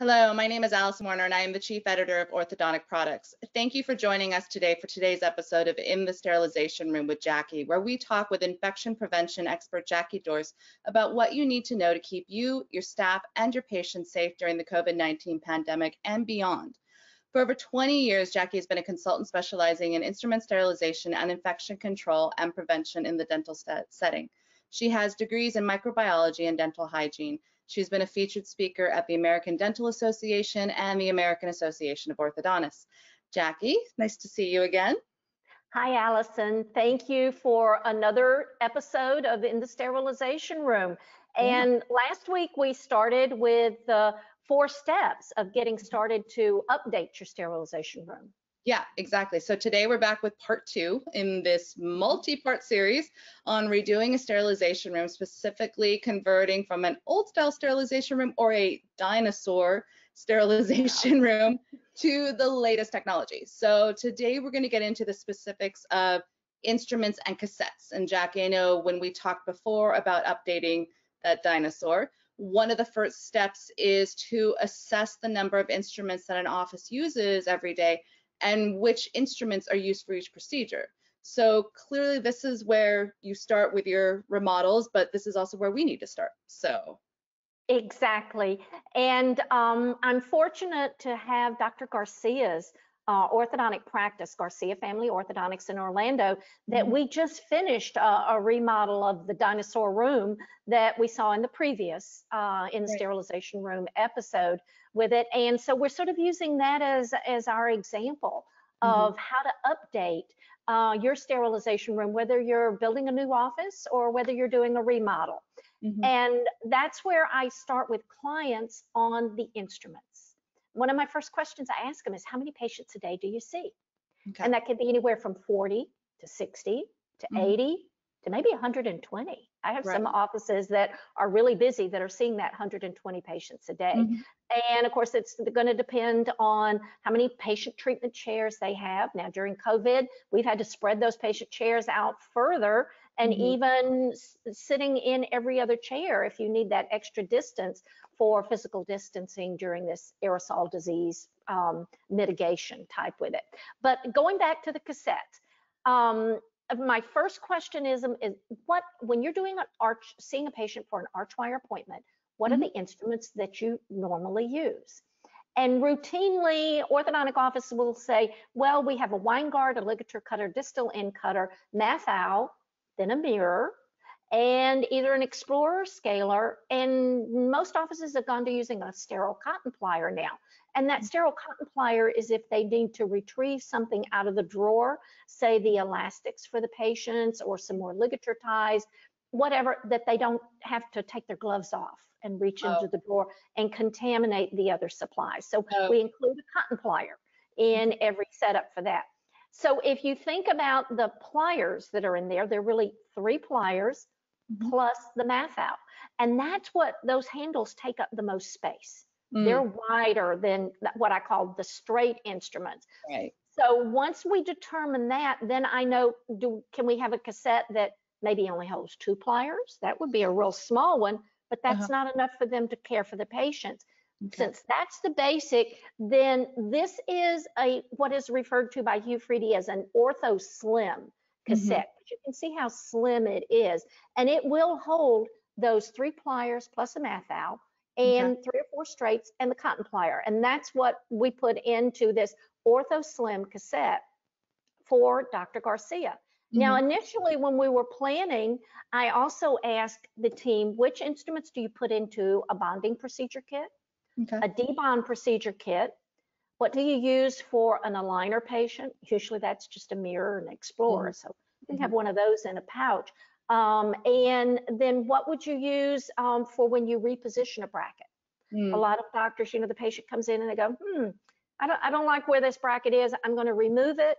Hello, my name is Allison Warner and I am the Chief Editor of Orthodontic Products. Thank you for joining us today for today's episode of In the Sterilization Room with Jackie, where we talk with infection prevention expert Jackie Dorst about what you need to know to keep you, your staff, and your patients safe during the COVID-19 pandemic and beyond. For over 20 years, Jackie has been a consultant specializing in instrument sterilization and infection control and prevention in the dental setting. She has degrees in microbiology and dental hygiene She's been a featured speaker at the American Dental Association and the American Association of Orthodontists. Jackie, nice to see you again. Hi, Allison. Thank you for another episode of In the Sterilization Room. And yeah. last week we started with the four steps of getting started to update your sterilization room. Yeah, exactly. So today we're back with part two in this multi-part series on redoing a sterilization room, specifically converting from an old style sterilization room or a dinosaur sterilization room to the latest technology. So today we're going to get into the specifics of instruments and cassettes. And Jack, I know when we talked before about updating that dinosaur, one of the first steps is to assess the number of instruments that an office uses every day and which instruments are used for each procedure. So clearly this is where you start with your remodels, but this is also where we need to start. So. Exactly. And um, I'm fortunate to have Dr. Garcia's uh, orthodontic practice, Garcia Family Orthodontics in Orlando, that mm-hmm. we just finished a, a, remodel of the dinosaur room that we saw in the previous uh, in the right. sterilization room episode with it. And so we're sort of using that as, as our example mm-hmm. of how to update uh, your sterilization room, whether you're building a new office or whether you're doing a remodel. Mm-hmm. And that's where I start with clients on the instruments. One of my first questions I ask them is, How many patients a day do you see? Okay. And that could be anywhere from 40 to 60 to mm-hmm. 80 to maybe 120. I have right. some offices that are really busy that are seeing that 120 patients a day. Mm-hmm. And of course, it's going to depend on how many patient treatment chairs they have. Now, during COVID, we've had to spread those patient chairs out further and mm-hmm. even s- sitting in every other chair if you need that extra distance for physical distancing during this aerosol disease um, mitigation type with it. But going back to the cassette, um, my first question is, um, is what when you're doing an arch, seeing a patient for an arch wire appointment, what mm-hmm. are the instruments that you normally use? And routinely, orthodontic offices will say, well, we have a Weingart, a ligature cutter, distal end cutter, Mathieu, then a mirror, and either an Explorer scaler. And most offices have gone to using a sterile cotton plier now. And that sterile cotton plier is if they need to retrieve something out of the drawer, say the elastics for the patients or some more ligature ties, whatever, that they don't have to take their gloves off and reach oh. into the drawer and contaminate the other supplies. So oh. we include a cotton plier in every setup for that. So if you think about the pliers that are in there, they're really three pliers mm-hmm. Plus the Mathieu. And that's what those handles take up the most space. Mm. They're wider than what I call the straight instruments. Right. So once we determine that, then I know do can we have a cassette that maybe only holds two pliers? That would be a real small one, but that's uh-huh. not enough for them to care for the patients. Okay. Since that's the basic, then this is a what is referred to by Hu-Friedy as an ortho slim cassette. Mm-hmm. You can see how slim it is, and it will hold those three pliers plus a Mathieu and okay. three or four straights and the cotton plier. And that's what we put into this Ortho Slim cassette for Dr. Garcia. Mm-hmm. Now, initially, when we were planning, I also asked the team, which instruments do you put into a bonding procedure kit, okay. a debond procedure kit? What do you use for an aligner patient? Usually that's just a mirror and explorer. Mm-hmm. So you can have mm-hmm. one of those in a pouch. Um, and then what would you use um, for when you reposition a bracket? Mm. A lot of doctors, you know, the patient comes in and they go, hmm, I don't, I don't like where this bracket is. I'm going to remove it.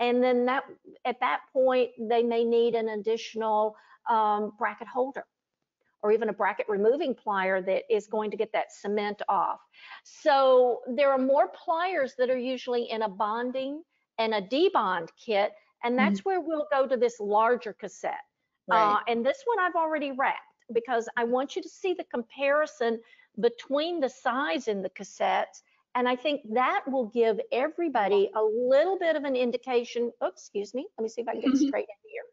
And then that, at that point, they may need an additional um, bracket holder or even a bracket removing plier that is going to get that cement off. So there are more pliers that are usually in a bonding and a debond kit, and that's mm. where we'll go to this larger cassette. Right. Uh, and this one I've already wrapped because I want you to see the comparison between the size in the cassettes. And I think that will give everybody a little bit of an indication. Oops, excuse me. Let me see if I can get Mhm. straight in here.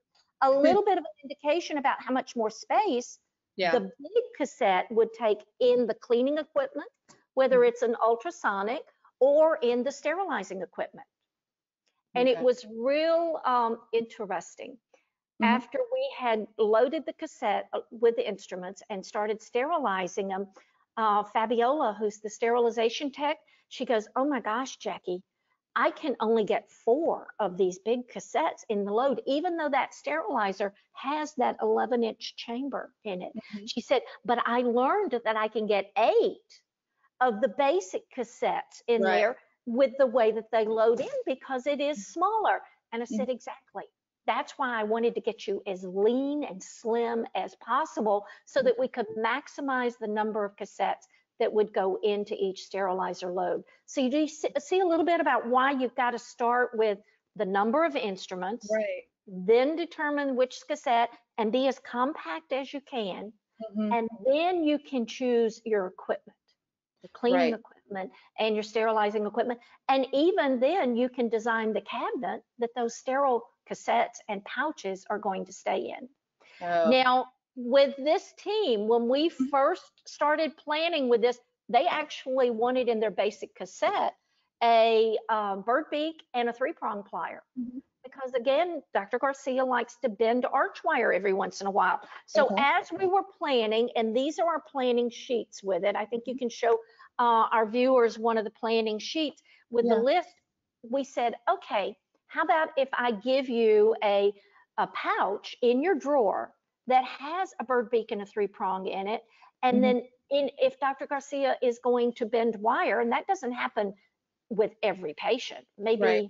A little bit of an indication about how much more space Yeah. the big cassette would take in the cleaning equipment, whether it's an ultrasonic or in the sterilizing equipment. And it was real um, interesting. Mhm. After we had loaded the cassette uh, with the instruments and started sterilizing them, uh, Fabiola, who's the sterilization tech, she goes, Oh my gosh, Jackie, I can only get four of these big cassettes in the load, even though that sterilizer has that 11 inch chamber in it. Mhm. She said, But I learned that I can get eight of the basic cassettes in Right. there with the way that they load in because it is Mm-hmm. smaller. And I said, Exactly. That's why I wanted to get you as lean and slim as possible so that we could maximize the number of cassettes that would go into each sterilizer load. So you do see a little bit about why you've got to start with the number of instruments, Right. then determine which cassette and be as compact as you can. Mhm. And then you can choose your equipment, the cleaning Right. equipment and your sterilizing equipment. And even then you can design the cabinet that those sterile cassettes and pouches are going to stay in. Oh, Now, with this team, when we Mhm. first started planning with this, they actually wanted in their basic cassette a um, bird beak and a three prong plier. Mhm. Because again, Dr. Garcia likes to bend arch wire every once in a while. So Okay. as we were planning, and these are our planning sheets with it, I think you can show uh, our viewers one of the planning sheets with Yeah. the list. We said, okay, how about if I give you a, a pouch in your drawer that has a bird beak and a three prong in it. And Mhm. then in, if Dr. Garcia is going to bend wire, and that doesn't happen with every patient, maybe, Right.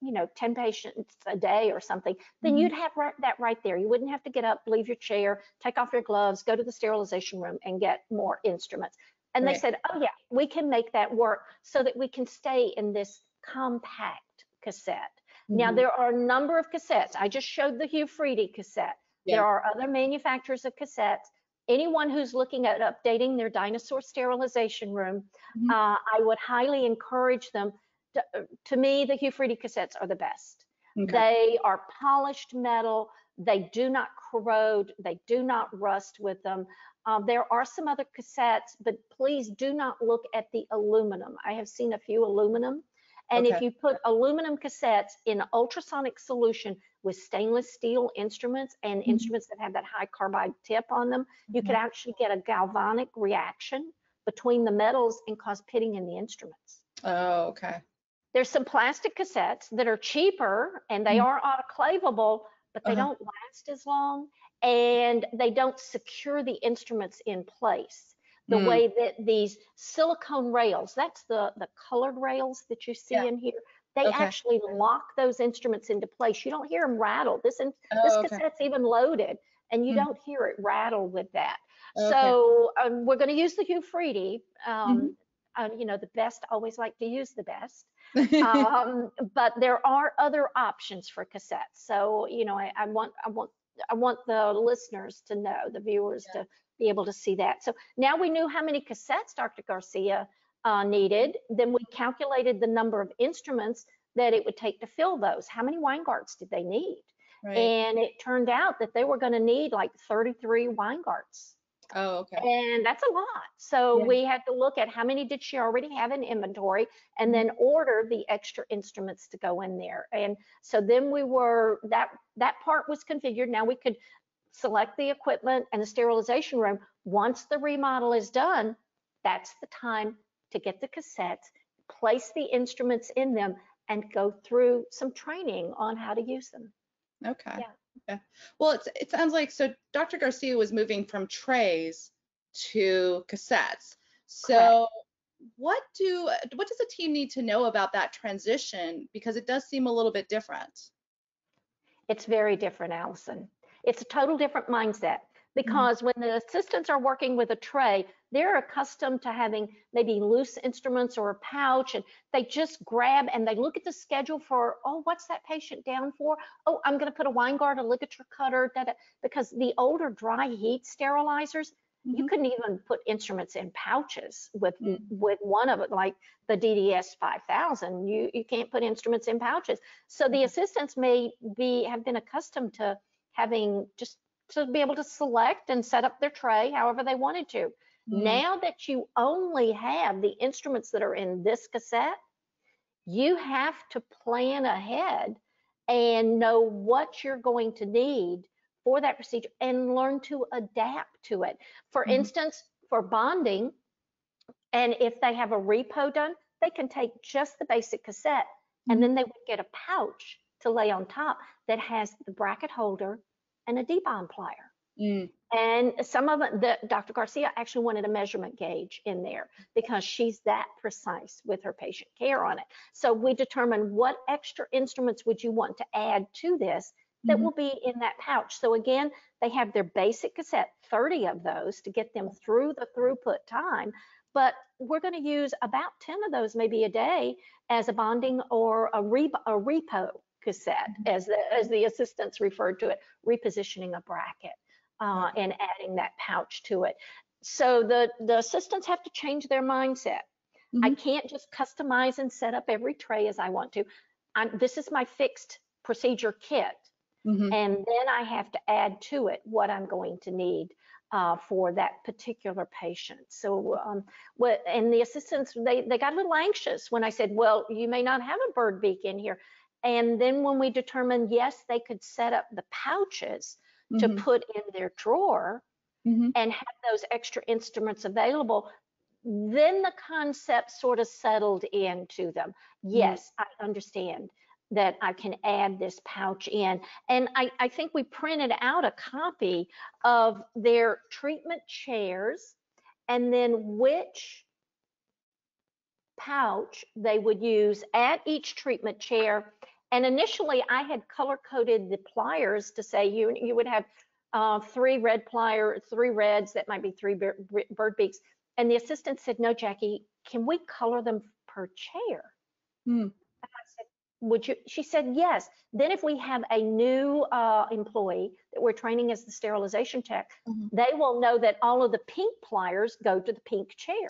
you know, 10 patients a day or something, then Mhm. you'd have right, that right there. You wouldn't have to get up, leave your chair, take off your gloves, go to the sterilization room and get more instruments. And they said, oh yeah, we can make that work so that we can stay in this compact cassette. Now, Mhm. there are a number of cassettes. I just showed the Hu-Friedy cassette. Yeah. There are other manufacturers of cassettes. Anyone who's looking at updating their dinosaur sterilization room, Mhm. uh, I would highly encourage them. To, uh, to me, the Hu-Friedy cassettes are the best. Okay. They are polished metal. They do not corrode. They do not rust with them. Um, there are some other cassettes, but please do not look at the aluminum. I have seen a few aluminum. And if you put aluminum cassettes in ultrasonic solution with stainless steel instruments and Mhm. instruments that have that high carbide tip on them, you could Mhm. actually get a galvanic reaction between the metals and cause pitting in the instruments. Oh, okay. There's some plastic cassettes that are cheaper and they Mhm. are autoclavable, but they Uh-huh. don't last as long and they don't secure the instruments in place the Mm. way that these silicone rails, that's the, the colored rails that you see Yeah. in here, they Okay. actually lock those instruments into place. You don't hear them rattle. This, in, this Oh, okay. cassette's even loaded and you Mm. don't hear it rattle with that. Okay. So um, we're going to use the Hu-Friedy. Um, Mhm. uh, you know, the best always like to use the best. um, but there are other options for cassettes. So, you know, I, I want, I want, I want the listeners to know, the viewers Yeah. to be able to see that. So now we knew how many cassettes Dr. Garcia uh, needed. Then we calculated the number of instruments that it would take to fill those. How many Weingarts did they need? right. And it turned out that they were going to need like 33 Weingarts. oh, okay. And that's a lot. So Yeah. we had to look at how many did she already have in inventory and then order the extra instruments to go in there. And so then we were, that, that part was configured. Now we could select the equipment and the sterilization room. Once the remodel is done, that's the time to get the cassettes, place the instruments in them and go through some training on how to use them. Okay. Yeah. Okay. Well, it's, it sounds like so Dr. Garcia was moving from trays to cassettes. So what do what does the team need to know about that transition because it does seem a little bit different. It's very different, Allison. It's a total different mindset mm-hmm. because when the assistants are working with a tray, they're accustomed to having maybe loose instruments or a pouch and they just grab and they look at the schedule for, oh, what's that patient down for? Oh, I'm going to put a Weingart, a ligature cutter, da, da, because the older dry heat sterilizers, You Mhm. couldn't even put instruments in pouches with Mm. with one of it, like the DDS 5000. You you can't put instruments in pouches. So the assistants may be have been accustomed to having just to be able to select and set up their tray however they wanted to. Mm. Now that you only have the instruments that are in this cassette, you have to plan ahead and know what you're going to need for that procedure and learn to adapt to it. For Mhm. instance, for bonding, and if they have a repo done, they can take just the basic cassette Mhm. and then they would get a pouch to lay on top that has the bracket holder and a debond plier. Mm. And some of the, Dr. Garcia actually wanted a measurement gauge in there because she's that precise with her patient care on it. So we determine what extra instruments would you want to add to this that Mhm. will be in that pouch. So again, they have their basic cassette, 30 of those to get them through the throughput time. But we're going to use about 10 of those maybe a day as a bonding or a, re- a repo cassette, as the, as the assistants referred to it, repositioning a bracket uh, and adding that pouch to it. So the, the assistants have to change their mindset. I Mhm. can't just customize and set up every tray as I want to. I'm, this is my fixed procedure kit. Mhm. And then I have to add to it what I'm going to need uh, for that particular patient. So, um, what, and the assistants, they, they got a little anxious when I said, well, you may not have a bird beak in here. And then when we determined, yes, they could set up the pouches to Mhm. put in their drawer Mhm. and have those extra instruments available, then the concept sort of settled into them. Yes, I understand that I can add this pouch in. And I, I think we printed out a copy of their treatment chairs and then which pouch they would use at each treatment chair. And initially I had color coded the pliers to say you, you would have uh, three red plier, three reds, that might be three bir- bir- bird beaks. And the assistant said, no, Jackie, can we color them per chair? Hmm. And I said, would you? She said, yes. Then if we have a new uh, employee that we're training as the sterilization tech, Mhm. they will know that all of the pink pliers go to the pink chair.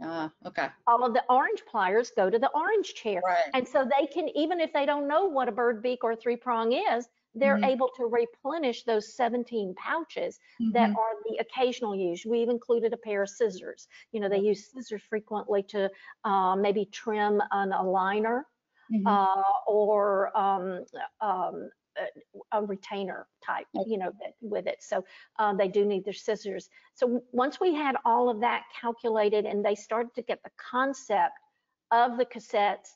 Ah, okay. All of the orange pliers go to the orange chair. Right. And so they can, even if they don't know what a bird beak or a three prong is, they're Mhm. able to replenish those 17 pouches that Mhm. are the occasional use. We've included a pair of scissors. You know, they use scissors frequently to uh, maybe trim an aligner Mhm. uh, or um, um, a- a retainer type, you know, that, with it. So uh, they do need their scissors. So once we had all of that calculated and they started to get the concept of the cassettes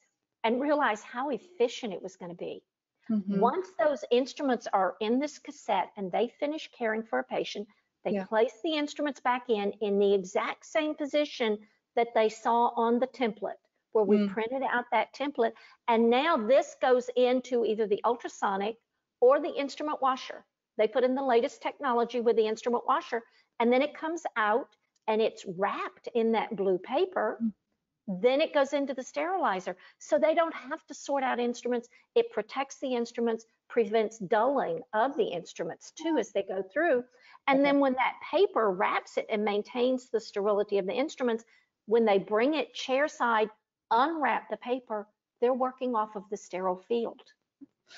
and realize how efficient it was going to be. Mhm. Once those instruments are in this cassette and they finish caring for a patient, they Yeah. place the instruments back in in the exact same position that they saw on the template where we Mm. printed out that template. And now this goes into either the ultrasonic or the instrument washer. They put in the latest technology with the instrument washer and then it comes out and it's wrapped in that blue paper. Then it goes into the sterilizer. So they don't have to sort out instruments. It protects the instruments, prevents dulling of the instruments too as they go through. And then when that paper wraps it and maintains the sterility of the instruments, when they bring it chair side, unwrap the paper, they're working off of the sterile field,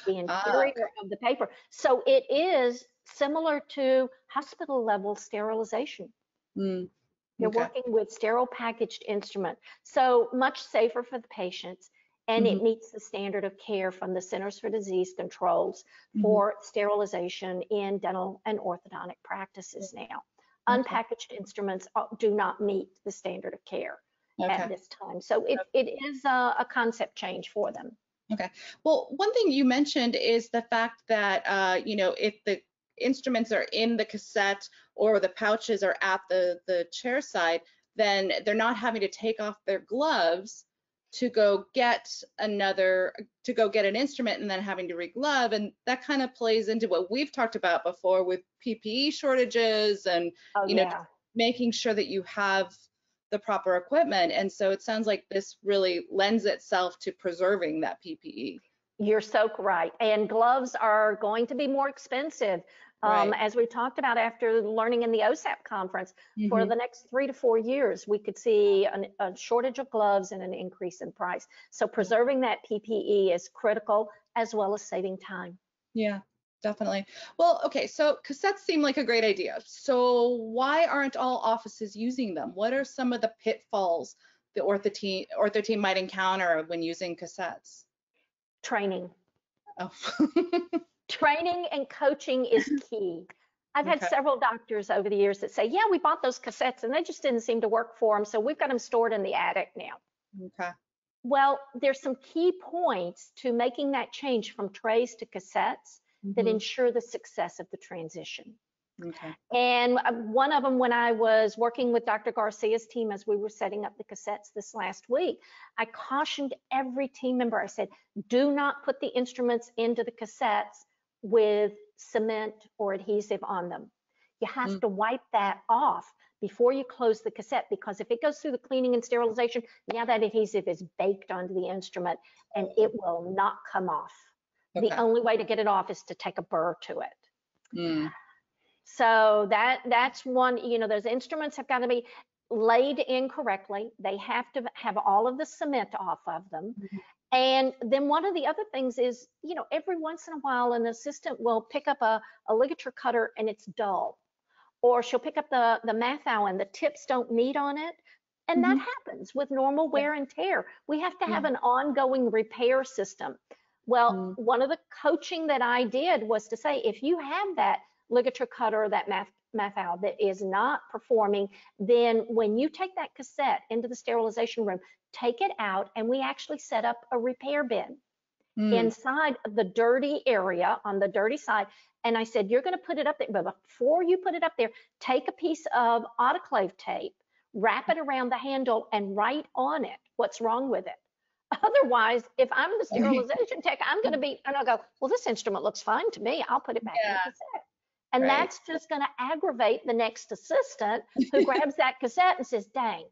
the Ah, interior of the paper. So it is similar to hospital level sterilization. Mm. They're working with sterile packaged instrument, so much safer for the patients, and Mm-hmm. it meets the standard of care from the Centers for Disease Controls Mhm. for sterilization in dental and orthodontic practices now. Okay. Unpackaged instruments uh, do not meet the standard of care Okay. at this time, so it, it is a, a concept change for them. Well, one thing you mentioned is the fact that, uh, you know, if the instruments are in the cassette or the pouches are at the, the chair side, then they're not having to take off their gloves to go get another, to go get an instrument and then having to reglove. And that kind of plays into what we've talked about before with PPE shortages and Oh, You know, yeah. making sure that you have the proper equipment. And so it sounds like this really lends itself to preserving that. PPE. You're so right. And gloves are going to be more expensive Um, Right. as we talked about after learning in the OSAP conference, for Mhm. the next three to four years, we could see an, a shortage of gloves and an increase in price. So preserving that PPE is critical as well as saving time. Yeah, definitely. Well, okay, so cassettes seem like a great idea. So why aren't all offices using them? What are some of the pitfalls the ortho team, ortho team might encounter when using cassettes? Training. Oh. Training and coaching is key. I've had Okay. several doctors over the years that say, yeah, we bought those cassettes and they just didn't seem to work for them. So we've got them stored in the attic now. Okay. Well, there's some key points to making that change from trays to cassettes that Mhm. ensure the success of the transition. Okay. And uh, one of them, when I was working with Dr. Garcia's team as we were setting up the cassettes this last week, I cautioned every team member. I said, do not put the instruments into the cassettes with cement or adhesive on them. You have Mm. to wipe that off before you close the cassette because if it goes through the cleaning and sterilization, now that adhesive is baked onto the instrument and it will not come off. The only way to get it off is to take a burr to it. Mm. So that that's one, you know, those instruments have got to be laid in correctly. They have to have all of the cement off of them. Mhm. And then one of the other things is, you know, every once in a while an assistant will pick up a, a ligature cutter and it's dull. Or she'll pick up the, the Mathieu and the tips don't meet on it. And that Mhm. happens with normal wear and tear. We have to have Yeah. an ongoing repair system. Well, Mm. one of the coaching that I did was to say, if you have that ligature cutter that math, Mathieu that is not performing, then when you take that cassette into the sterilization room, take it out and we actually set up a repair bin Mm. inside the dirty area on the dirty side. And I said, you're going to put it up there, but before you put it up there, take a piece of autoclave tape, wrap it around the handle, and write on it what's wrong with it. Otherwise, if I'm the sterilization tech, I'm going to be, and I'll go, well, this instrument looks fine to me. I'll put it back in the Yeah. cassette. And Right. that's just going to aggravate the next assistant who grabs that cassette and says, dang,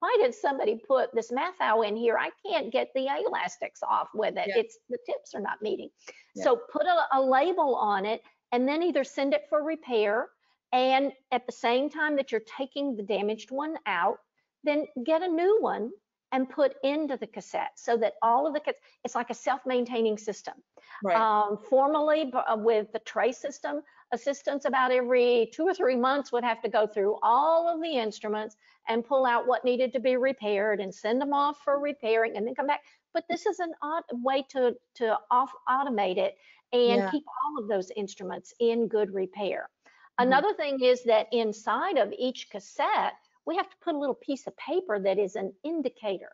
why did somebody put this Mathieu in here? I can't get the elastics off with it. Yeah. It's the tips are not meeting. Yeah. So put a, a label on it and then either send it for repair. And at the same time that you're taking the damaged one out, then get a new one and put into the cassette so that all of the, it's like a self-maintaining system. Right. Um, formerly uh, with the tray system, assistants about every two or three months would have to go through all of the instruments and pull out what needed to be repaired and send them off for repairing and then come back. But this is an odd way to, to off automate it and Yeah. keep all of those instruments in good repair. Mhm. Another thing is that inside of each cassette, we have to put a little piece of paper that is an indicator.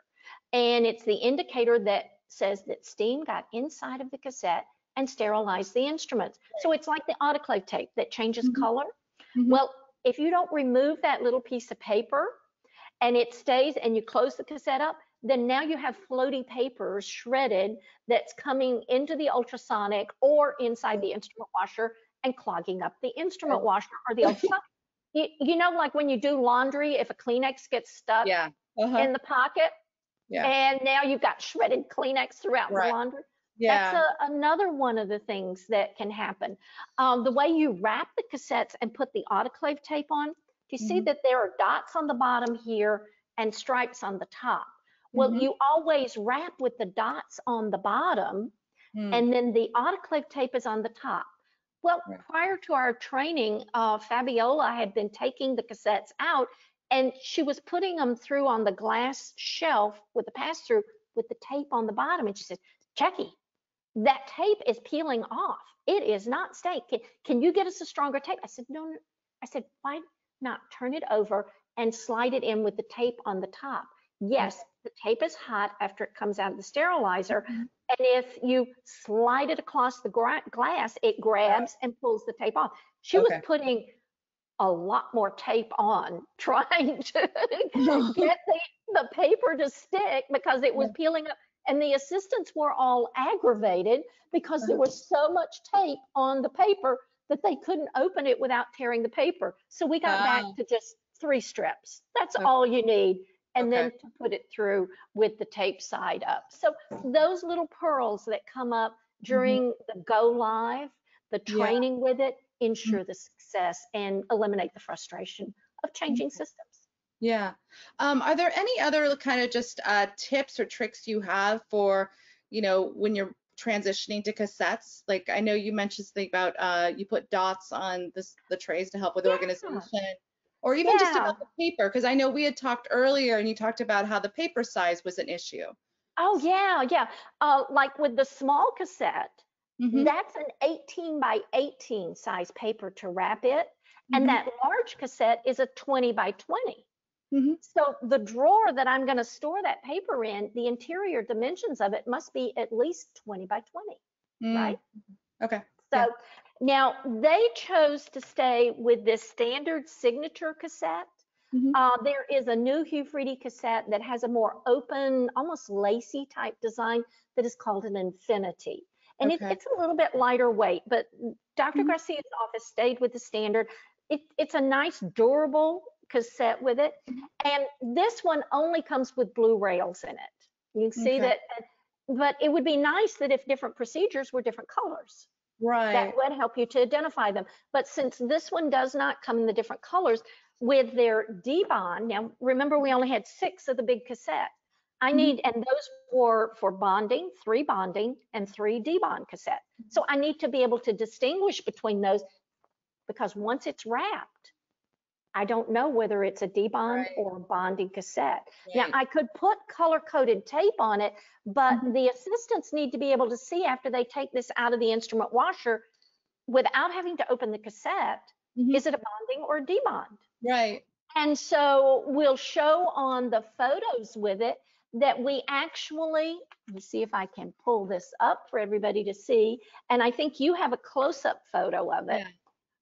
And it's the indicator that says that steam got inside of the cassette and sterilized the instruments. So it's like the autoclave tape that changes Mhm. color. Mhm. Well, if you don't remove that little piece of paper and it stays and you close the cassette up, then now you have floaty paper shredded that's coming into the ultrasonic or inside the instrument washer and clogging up the instrument washer or the ultrasonic. You, you know, like when you do laundry, if a Kleenex gets stuck yeah. Uh-huh. in the pocket Yeah. and now you've got shredded Kleenex throughout Right. the laundry. yeah. That's a, another one of the things that can happen. Um, the way you wrap the cassettes and put the autoclave tape on, do you see Mhm. that there are dots on the bottom here and stripes on the top? Well, Mhm. you always wrap with the dots on the bottom Mm. and then the autoclave tape is on the top. Well, Right. prior to our training, uh, Fabiola had been taking the cassettes out and she was putting them through on the glass shelf with the pass through with the tape on the bottom. And she said, Jackie, that tape is peeling off. It is not staying. Can, can you get us a stronger tape? I said, no, no. I said, why not turn it over and slide it in with the tape on the top? Yes, the tape is hot after it comes out of the sterilizer. And if you slide it across the glass, it grabs and pulls the tape off. She Okay. was putting a lot more tape on, trying to get the, the paper to stick because it was peeling up. And the assistants were all aggravated because there Uh-huh. was so much tape on the paper that they couldn't open it without tearing the paper. So we got Ah. back to just three strips. That's Okay. all you need. And then to put it through with the tape side up. So those little pearls that come up during the go live, the Mm-hmm. Yeah. training with it ensure the success and eliminate the frustration of changing systems. Yeah. Um, are there any other kind of just uh, tips or tricks you have for, you know, when you're transitioning to cassettes? Like I know you mentioned something about uh, you put dots on this, the trays to help with Yeah. organization, or even just about the paper, because I know we had talked earlier and you talked about how the paper size was an issue. Oh yeah, yeah. Uh, like with the small cassette, Mhm, that's an 18 by 18 size paper to wrap it, and mhm, that large cassette is a 20 by 20. mhm. So the drawer that I'm going to store that paper in, the interior dimensions of it must be at least 20 by 20, Mm, right? Okay. So Yeah. Now they chose to stay with this standard signature cassette. Mhm. Uh, there is a new Hu-Friedy cassette that has a more open, almost lacy type design that is called an Infinity. And it, it's a little bit lighter weight, but doctor Mhm. Garcia's office stayed with the standard. It, it's a nice, durable cassette with it. Mhm. And this one only comes with blue rails in it. You can see Okay. that, but it would be nice that if different procedures were different colors Right. that would help you to identify them. But since this one does not come in the different colors with their debond, now remember we only had six of the big cassette. I Mhm. need, and those were for bonding, three bonding and three debond cassette. So I need to be able to distinguish between those because once it's wrapped, I don't know whether it's a debond Right. or a bonding cassette. Now, I could put color coded tape on it, but Mhm. the assistants need to be able to see after they take this out of the instrument washer without having to open the cassette, Mhm. is it a bonding or a debond? Right. And so we'll show on the photos with it that we actually, let me see if I can pull this up for everybody to see. And I think you have a close-up photo of it. Yeah.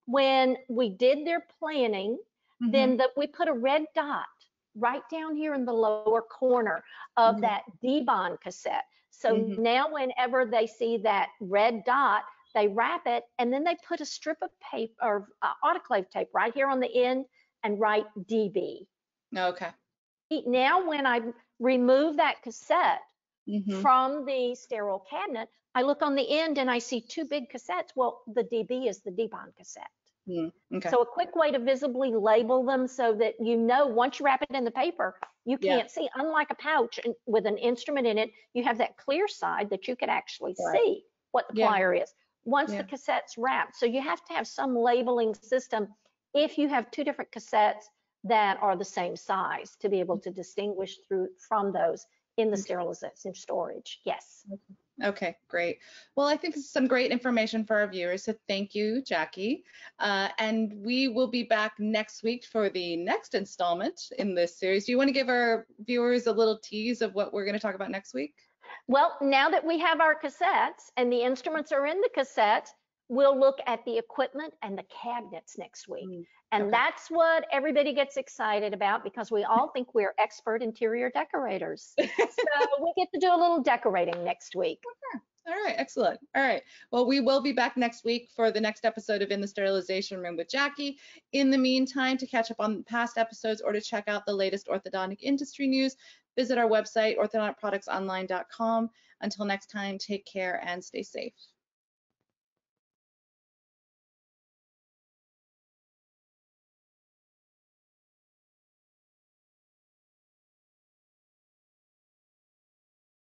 When we did their planning, Mhm. then that we put a red dot right down here in the lower corner of Mhm. that debond cassette. So Mhm. now whenever they see that red dot, they wrap it and then they put a strip of paper or uh, autoclave tape right here on the end and write DB. Okay. Now when I remove that cassette Mhm. from the sterile cabinet, I look on the end and I see two big cassettes. Well, the DB is the debond cassette. Mm, Okay. So a quick way to visibly label them so that you know once you wrap it in the paper, you can't see. Unlike a pouch with an instrument in it, you have that clear side that you could actually Right. see what the Yeah. plier is. Once Yeah. the cassette's wrapped, so you have to have some labeling system if you have two different cassettes that are the same size to be able to distinguish through from those in the Okay. sterilization storage. Yes. Okay, great. Well, I think this is some great information for our viewers. So thank you, Jackie. Uh, and we will be back next week for the next installment in this series. Do you want to give our viewers a little tease of what we're going to talk about next week? Well, now that we have our cassettes and the instruments are in the cassettes, we'll look at the equipment and the cabinets next week. Mm, And okay. that's what everybody gets excited about because we all think we're expert interior decorators. so we get to do a little decorating next week. All right, excellent. All right. Well, we will be back next week for the next episode of In the Sterilization Room with Jackie. In the meantime, to catch up on past episodes or to check out the latest orthodontic industry news, visit our website, orthodonticproductsonline.com. Until next time, take care and stay safe.